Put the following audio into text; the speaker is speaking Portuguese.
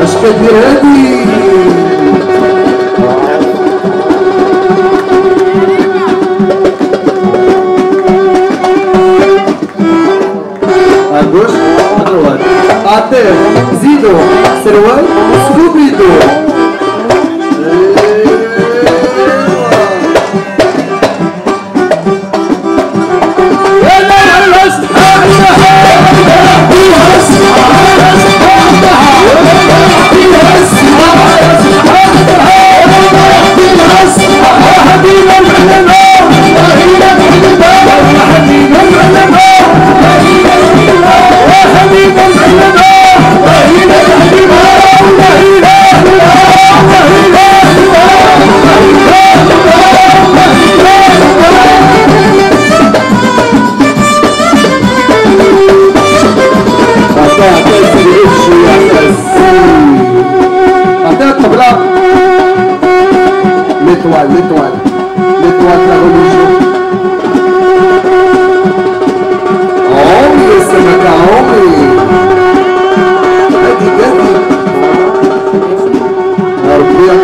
Acho que é grande. Até Zido, Seruan, Subido. L'étoile, l'étoile, l'étoile de la religion. Hombre, ce matin, hombre. Vas-y, vas-y. Alors, prière